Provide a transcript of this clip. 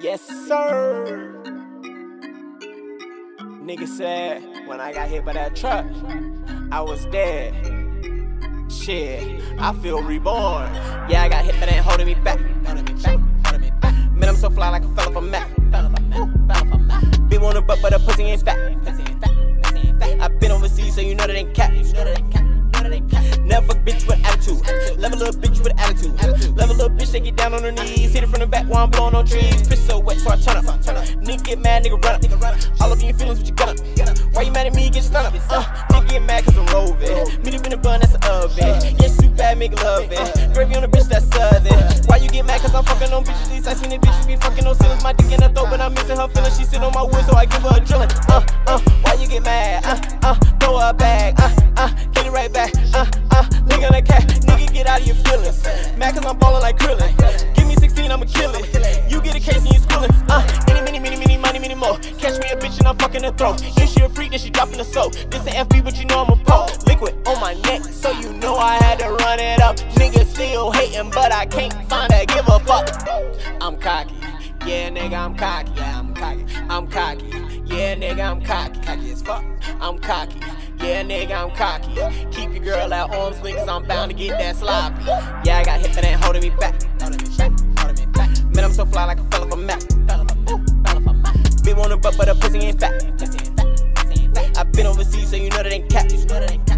Yes, sir. Nigga said when I got hit by that truck, I was dead. Shit, I feel reborn. Yeah, I got hit, but ain't holding me back. Holding me back, holding me back. Man, I'm so fly like a fella from Mac. Been on the butt, but the pussy ain't fat. Pussy ain't fat, pussy ain't fat. I been overseas, so you know that ain't cat. You know that ain't cat. Attitude. A little bitch with attitude. Love a little bitch that get down on her knees. Hit it from the back while I'm blowing on trees. Piss so wet, so I turn up. Nigga get mad, nigga run up. All up in your feelings what you got up? Why you mad at me? Get stunned up. Uh, nigga get mad cause I'm roving. Meet up in the bun, that's the oven. Yeah, super bad, make love it. Gravy on the bitch, that's southern. Why you get mad cause I'm fucking on bitches? These I seen the bitches be fucking on ceilings. My dick in her throat, but I'm missing her feelings. She sit on my wood, so I give her a drilling. Uh, uh, why you get mad? Uh, feelings. Mad cause I'm ballin' like Krillin. Give me 16, I'ma kill it. You get a case and you squillin'. Uh, any, many, many, many, money, many more. Catch me a bitch and I'm fucking her throat. If she a freak, then she dropping the soap. This an FB, but you know I'm a pro. Liquid on my neck, so you know I had to run it up. Nigga still hating, but I can't find that give a fuck. I'm cocky. Yeah, nigga, I'm cocky. Yeah, I'm cocky. I'm cocky. Yeah, nigga, I'm cocky. Cocky as fuck. I'm cocky. Yeah, nigga, I'm cocky. Keep your girl at arm's length, cause I'm bound to get that sloppy. Yeah, I got hit, that ain't holding me back. Man, I'm so fly like a fella from Mac. Been on the butt, but the pussy ain't fat. I've been overseas, so you know that ain't cat. You know that ain't.